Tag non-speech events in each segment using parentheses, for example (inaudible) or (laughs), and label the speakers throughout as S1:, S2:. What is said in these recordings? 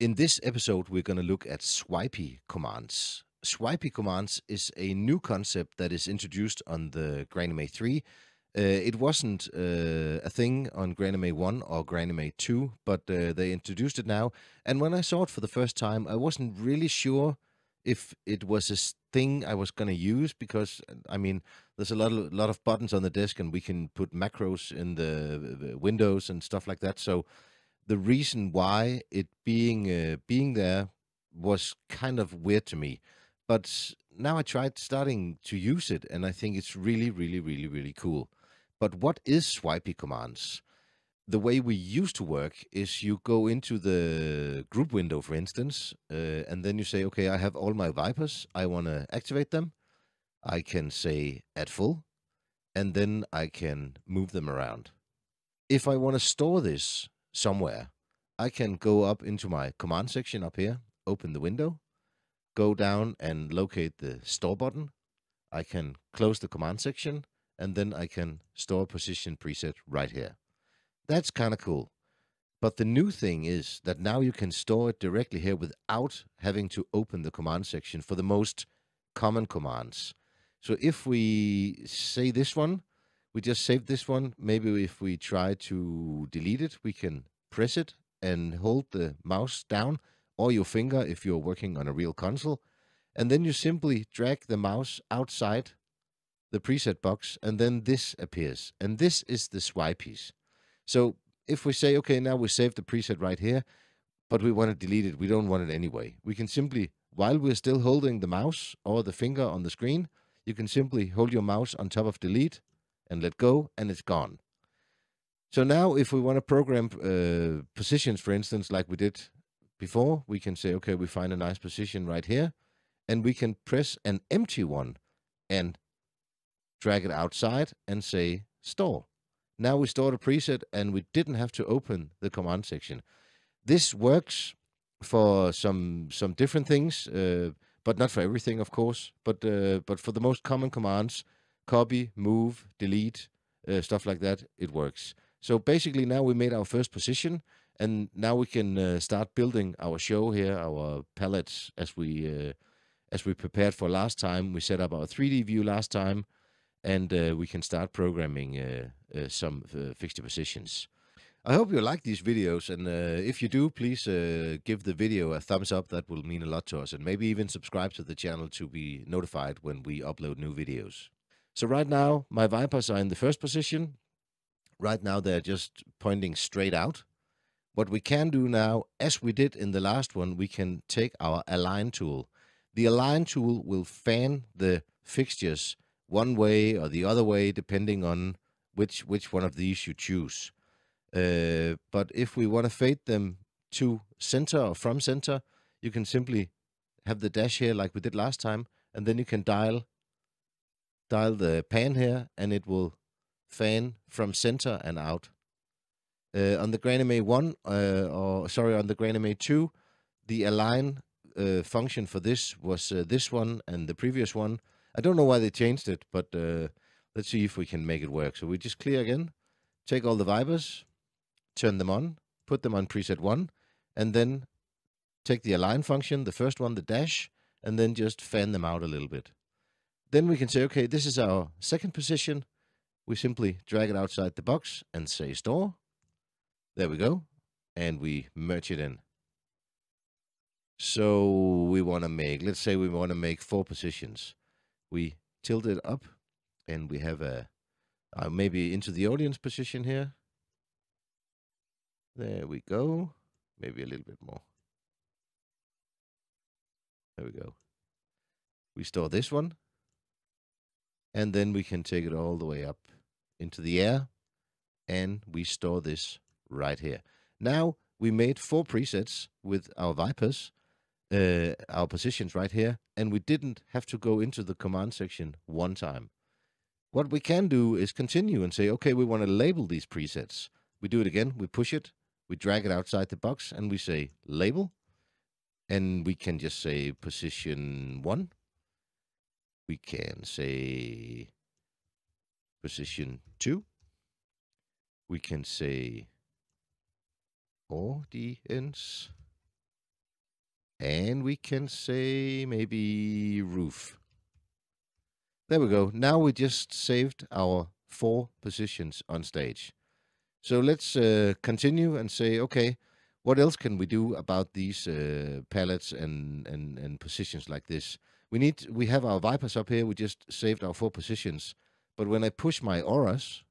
S1: In this episode, we're going to look at swipey commands. Swipey commands is a new concept that is introduced on the GrandMA 3. Uh, it wasn't uh, a thing on GrandMA 1 or GrandMA 2, but uh, they introduced it now. And when I saw it for the first time, I wasn't really sure if it was a thing I was going to use because, I mean, there's a lot of, lot of buttons on the desk and we can put macros in the, the windows and stuff like that. So the reason why it being uh, being there was kind of weird to me. But now I tried starting to use it, and I think it's really, really, really, really cool. But what is swipey commands? The way we used to work is you go into the group window, for instance, uh, and then you say, okay, I have all my Vipers. I want to activate them. I can say at full, and then I can move them around. If I want to store this somewhere, I can go up into my command section up here, open the window, go down and locate the store button. I can close the command section, and then I can store position preset right here. That's kind of cool. But the new thing is that now you can store it directly here without having to open the command section for the most common commands. So if we say this one, we just save this one. Maybe if we try to delete it, we can press it and hold the mouse down or your finger if you're working on a real console. And then you simply drag the mouse outside the preset box and then this appears. And this is the swipeys. So if we say, okay, now we save the preset right here, but we want to delete it, we don't want it anyway. We can simply, while we're still holding the mouse or the finger on the screen, you can simply hold your mouse on top of delete and let go, and it's gone. So now if we want to program uh, positions, for instance, like we did before, we can say, okay, we find a nice position right here, and we can press an empty one and drag it outside and say store. Now we stored a preset and we didn't have to open the command section. This works for some some different things, uh, but not for everything, of course. But uh, but for the most common commands, copy, move, delete, uh, stuff like that, it works. So basically, now we made our first position, and now we can uh, start building our show here, our palettes as we uh, as we prepared for last time. We set up our 3D view last time, and uh, we can start programming uh, uh, some fixture positions. I hope you like these videos, and if you do, please give the video a thumbs up. That will mean a lot to us, and maybe even subscribe to the channel to be notified when we upload new videos. So right now, my Vipers are in the first position. Right now, they're just pointing straight out. What we can do now, as we did in the last one, we can take our align tool. The align tool will fan the fixtures one way or the other way, depending on which which one of these you choose. Uh, but if we want to fade them to center or from center, you can simply have the dash here like we did last time, and then you can dial dial the pan here, and it will fan from center and out. Uh, on the GrandMA 1, uh, or sorry, on the GrandMA 2, the align uh, function for this was uh, this one and the previous one. I don't know why they changed it, but uh, let's see if we can make it work. So we just clear again, take all the Vipers, turn them on, put them on preset 1, and then take the align function, the first one, the dash, and then just fan them out a little bit. Then we can say, okay, this is our second position. We simply drag it outside the box and say store. There we go. And we merge it in. So we want to make, let's say we want to make four positions. We tilt it up and we have a, uh, maybe into the audience position here. There we go. Maybe a little bit more. There we go. We store this one and then we can take it all the way up into the air and we store this right here. Now we made four presets with our Vipers, uh, our positions right here, and we didn't have to go into the command section one time. What we can do is continue and say, okay, we want to label these presets. We do it again, we push it, we drag it outside the box, and we say label. And we can just say position one, we can say position 2. We can say audience And we can say maybe roof. There we go. Now we just saved our four positions on stage. So let's uh, continue and say, okay, what else can we do about these uh, palettes and, and, and positions like this? We need we have our Vipers up here. We just saved our four positions. But when I push my auras,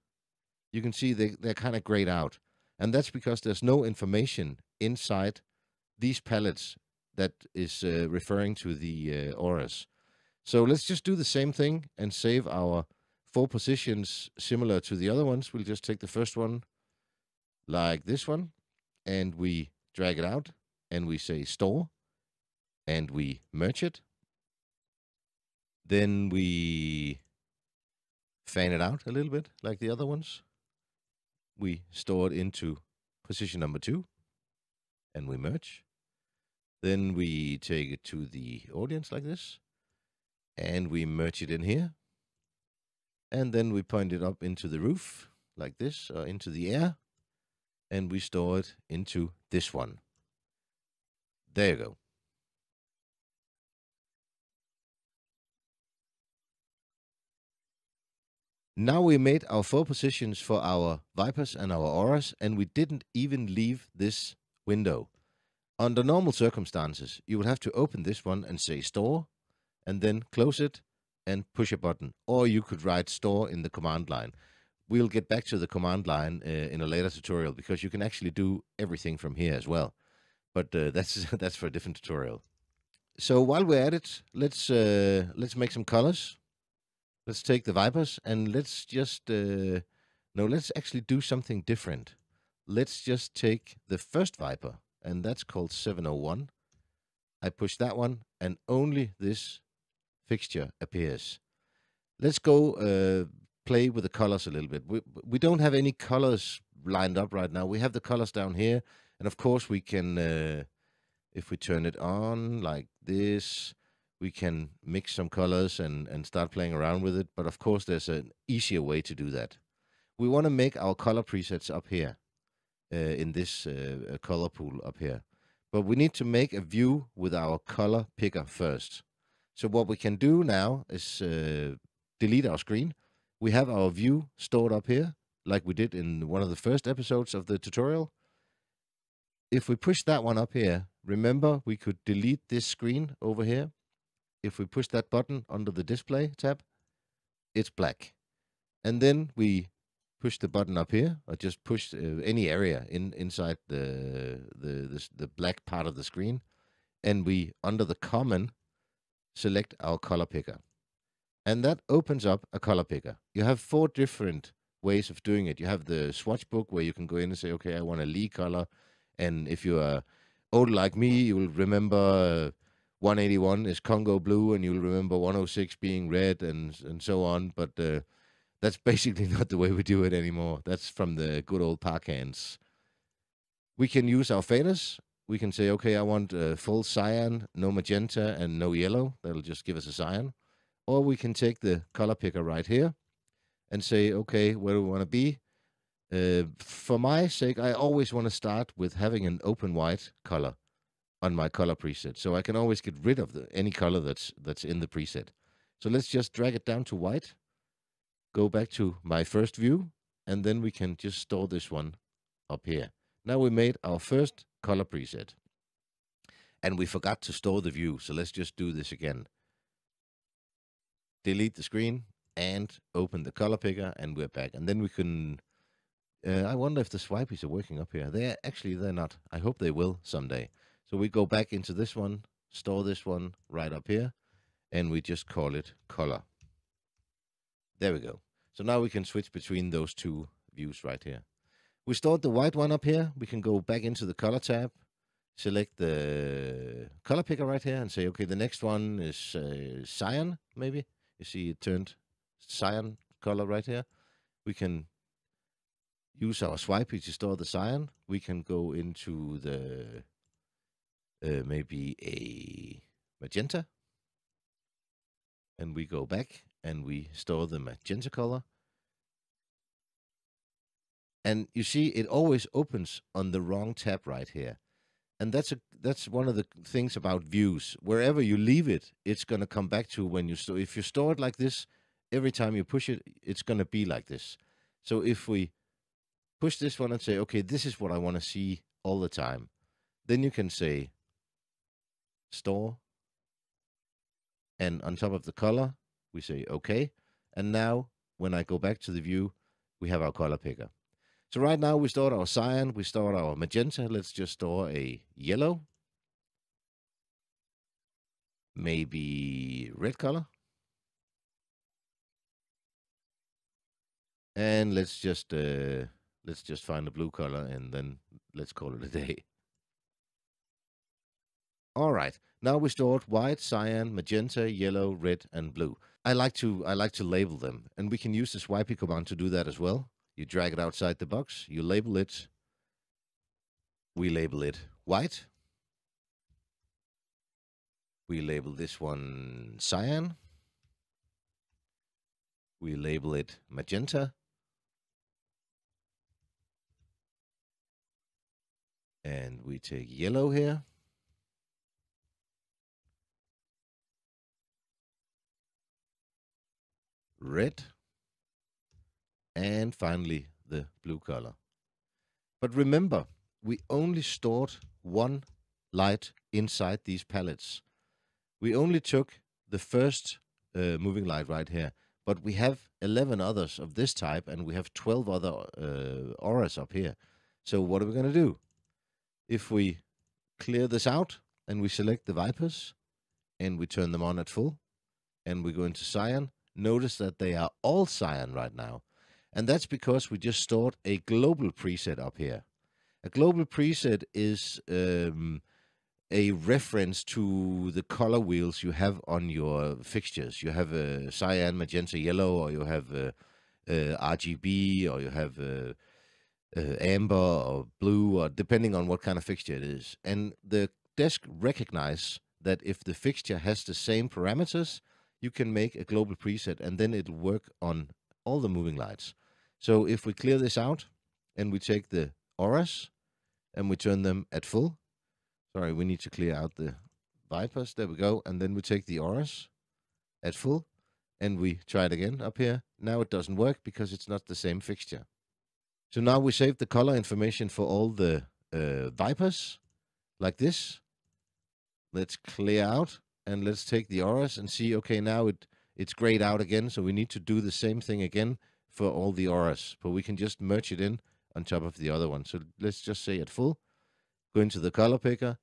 S1: you can see they, they're kind of grayed out. And that's because there's no information inside these palettes that is uh, referring to the uh, auras. So let's just do the same thing and save our four positions similar to the other ones. We'll just take the first one like this one and we drag it out and we say store and we merge it. Then we fan it out a little bit like the other ones. We store it into position number two and we merge. Then we take it to the audience like this and we merge it in here. And then we point it up into the roof like this or into the air and we store it into this one. There you go. Now we made our four positions for our Vipers and our Auras, and we didn't even leave this window. Under normal circumstances, you would have to open this one and say store, and then close it and push a button. Or you could write store in the command line. We'll get back to the command line uh, in a later tutorial because you can actually do everything from here as well. But uh, (laughs) that's that's for a different tutorial. So while we're at it, let's uh, let's make some colors. Let's take the Vipers and let's just, uh, no, let's actually do something different. Let's just take the first Viper, and that's called 701. I push that one, and only this fixture appears. Let's go uh, play with the colors a little bit. We, we don't have any colors lined up right now. We have the colors down here, and of course we can, uh, if we turn it on like this, we can mix some colors and, and start playing around with it. But of course, there's an easier way to do that. We want to make our color presets up here uh, in this uh, color pool up here. But we need to make a view with our color picker first. So what we can do now is uh, delete our screen. We have our view stored up here, like we did in one of the first episodes of the tutorial. If we push that one up here, remember we could delete this screen over here if we push that button under the display tab, it's black. And then we push the button up here, or just push uh, any area in inside the, the, the the black part of the screen, and we under the common select our color picker, and that opens up a color picker. You have four different ways of doing it. You have the swatch book where you can go in and say, okay, I want a Lee color, and if you are old like me, you will remember. Uh, 181 is Congo blue, and you'll remember 106 being red, and and so on. But uh, that's basically (laughs) not the way we do it anymore. That's from the good old par cans. We can use our faders. We can say, okay, I want full cyan, no magenta, and no yellow. That'll just give us a cyan. Or we can take the color picker right here and say, okay, where do we want to be? Uh, for my sake, I always want to start with having an open white color on my color preset. So I can always get rid of the, any color that's that's in the preset. So let's just drag it down to white, go back to my first view, and then we can just store this one up here. Now we made our first color preset. And we forgot to store the view, so let's just do this again. Delete the screen and open the color picker, and we're back. And then we can... Uh, I wonder if the swipeys are working up here. They're actually, they're not. I hope they will someday. So we go back into this one, store this one right up here, and we just call it color. There we go. So now we can switch between those two views right here. We stored the white one up here. We can go back into the color tab, select the color picker right here and say, okay, the next one is uh, cyan, maybe. You see it turned cyan color right here. We can use our swipey to store the cyan. We can go into the uh, maybe a magenta. And we go back and we store the magenta color. And you see, it always opens on the wrong tab right here. and that's a that's one of the things about views. Wherever you leave it, it's going to come back to when you store. If you store it like this, every time you push it, it's going to be like this. So if we push this one and say, okay, this is what I want to see all the time, then you can say store, and on top of the color, we say okay. And now when I go back to the view, we have our color picker. So right now we stored our cyan, we stored our magenta. Let's just store a yellow. Maybe red color. And let's just uh, let's just find a blue color and then let's call it a day. All right. Now we stored white, cyan, magenta, yellow, red, and blue. I like to I like to label them, and we can use the swipey command to do that as well. You drag it outside the box, you label it. We label it white. We label this one cyan. We label it magenta. And we take yellow here. Red, and finally the blue color. But remember, we only stored one light inside these palettes. We only took the first uh, moving light right here, but we have 11 others of this type and we have 12 other uh, auras up here. So what are we going to do? If we clear this out and we select the Vipers and we turn them on at full and we go into Cyan, notice that they are all cyan right now. And that's because we just stored a global preset up here. A global preset is um, a reference to the color wheels you have on your fixtures. You have a cyan, magenta, yellow, or you have RGB, or you have amber or blue, or depending on what kind of fixture it is. And the desk recognize that if the fixture has the same parameters, you can make a global preset and then it'll work on all the moving lights. So if we clear this out and we take the auras and we turn them at full, sorry, we need to clear out the Vipers, there we go, and then we take the auras at full and we try it again up here. Now it doesn't work because it's not the same fixture. So now we save the color information for all the uh, Vipers like this. Let's clear out and let's take the auras and see, okay, now it it's grayed out again, so we need to do the same thing again for all the auras, but we can just merge it in on top of the other one. So let's just say at full, go into the color picker,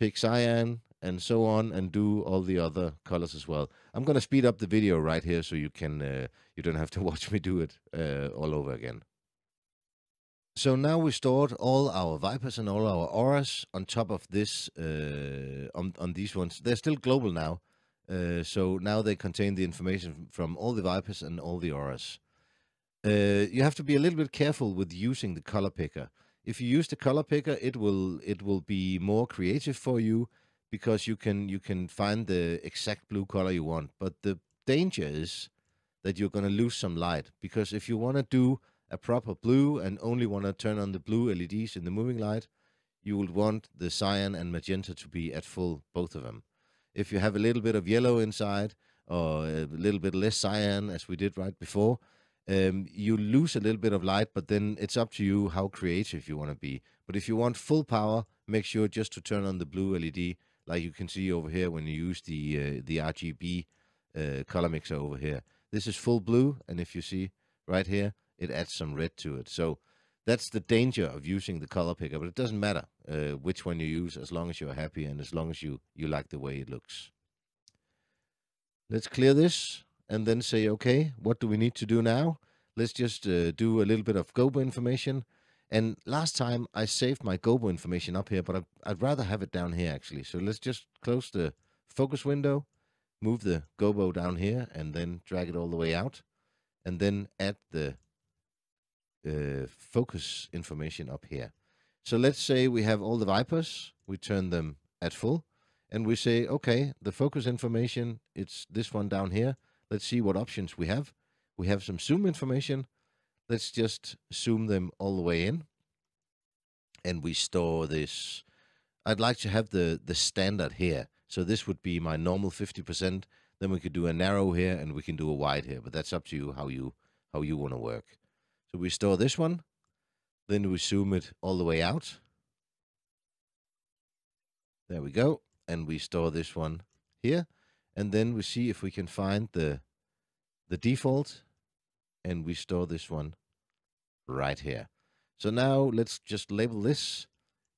S1: pick cyan, and so on, and do all the other colors as well. I'm going to speed up the video right here so you can uh, you don't have to (laughs) watch me do it uh, all over again. So now we stored all our Vipers and all our Auras on top of this, uh, on, on these ones. They're still global now. Uh, so now they contain the information from all the Vipers and all the Auras. Uh, you have to be a little bit careful with using the color picker. If you use the color picker, it will it will be more creative for you because you can you can find the exact blue color you want. But the danger is that you're going to lose some light because if you want to do a proper blue and only want to turn on the blue LEDs in the moving light, you would want the cyan and magenta to be at full, both of them. If you have a little bit of yellow inside or a little bit less cyan, as we did right before, um, you lose a little bit of light, but then it's up to you how creative you want to be. But if you want full power, make sure just to turn on the blue LED, like you can see over here when you use the uh, the RGB uh, color mixer over here. This is full blue, and if you see right here, it adds some red to it. So that's the danger of using the color picker, but it doesn't matter uh, which one you use as long as you're happy and as long as you, you like the way it looks. Let's clear this and then say, okay, what do we need to do now? Let's just uh, do a little bit of gobo information. And last time I saved my gobo information up here, but I'd, I'd rather have it down here actually. So let's just close the focus window, move the gobo down here, and then drag it all the way out. And then add the uh, focus information up here. So let's say we have all the Vipers, we turn them at full, and we say, okay, the focus information, it's this one down here. Let's see what options we have. We have some zoom information. Let's just zoom them all the way in. And we store this I'd like to have the, the standard here. So this would be my normal 50%. Then we could do a narrow here and we can do a wide here, but that's up to you how you how you want to work. So we store this one, then we zoom it all the way out. There we go. And we store this one here. And then we see if we can find the the default and we store this one right here. So now let's just label this.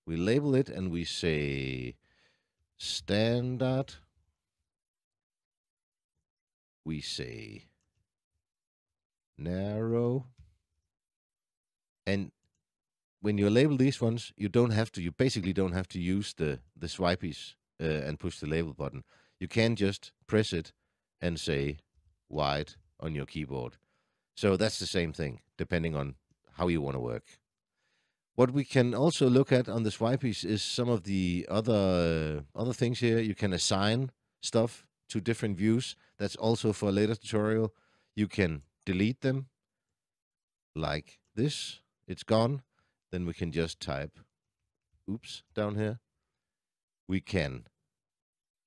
S1: We label it and we say standard. We say narrow. And when you label these ones, you don't have to, you basically don't have to use the, the swipeys uh, and push the label button. You can just press it and say wide on your keyboard. So that's the same thing, depending on how you want to work. What we can also look at on the swipeys is some of the other uh, other things here. You can assign stuff to different views. That's also for a later tutorial. You can delete them like this. It's gone. Then we can just type oops down here. We can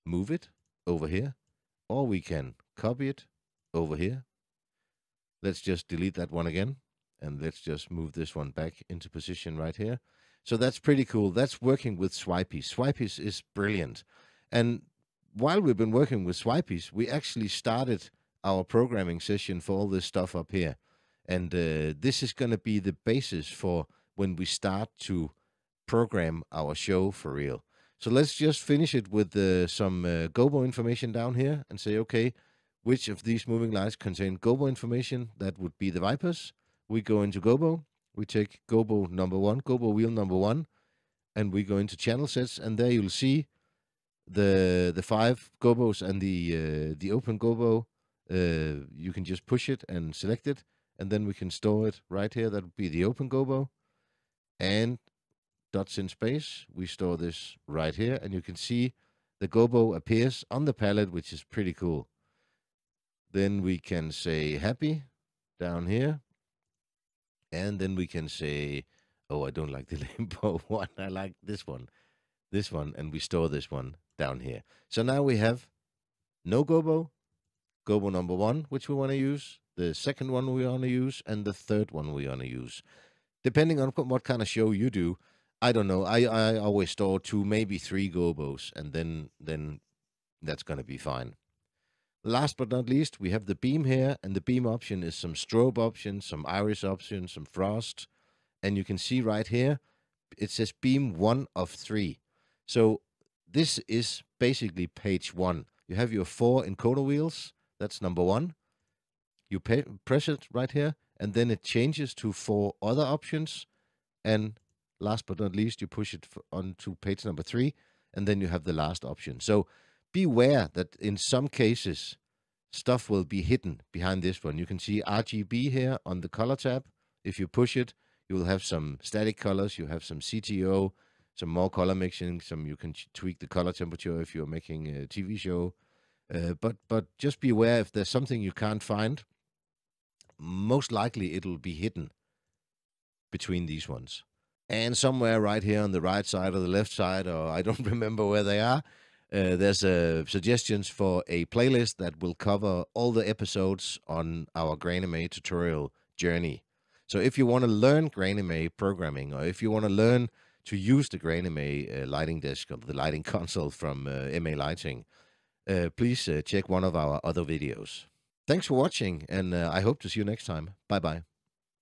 S1: move it over here or we can copy it over here. Let's just delete that one again. And let's just move this one back into position right here. So that's pretty cool. That's working with Swipeys. Swipeys is brilliant. And while we've been working with Swipeys, we actually started our programming session for all this stuff up here. And uh, this is going to be the basis for when we start to program our show for real. So let's just finish it with uh, some uh, Gobo information down here and say, okay, which of these moving lights contain Gobo information? That would be the Vipers we go into Gobo, we take Gobo number one, Gobo wheel number one, and we go into channel sets, and there you'll see the the five Gobos and the uh, the open Gobo. Uh, you can just push it and select it, and then we can store it right here. That would be the open Gobo, and dots in space. We store this right here, and you can see the Gobo appears on the palette, which is pretty cool. Then we can say happy down here and then we can say, oh, I don't like the (laughs) limbo one. I like this one, this one, and we store this one down here. So now we have no gobo, gobo number one, which we want to use, the second one we want to use, and the third one we want to use. Depending on what kind of show you do, I don't know. I, I always store two, maybe three gobos, and then then that's going to be fine. Last but not least, we have the beam here, and the beam option is some strobe options, some iris options, some frost. And you can see right here, it says beam one of three. So this is basically page one. You have your four encoder wheels. That's number one. You pay, press it right here, and then it changes to four other options. And last but not least, you push it on to page number three, and then you have the last option. So beware that in some cases, stuff will be hidden behind this one. You can see RGB here on the color tab. If you push it, you will have some static colors. You have some CTO, some more color mixing. Some you can tweak the color temperature if you're making a TV show. Uh, but but just be aware if there's something you can't find, most likely it'll be hidden between these ones. And somewhere right here on the right side or the left side, or I don't (laughs) remember where they are, uh, there's uh, suggestions for a playlist that will cover all the episodes on our GrandMA tutorial journey. So if you want to learn GrandMA programming, or if you want to learn to use the GrandMA uh, lighting desk or the lighting (laughs) console from uh, MA Lighting, uh, please check one of our other videos. Thanks for watching, and uh, I hope to see you next time. Bye bye.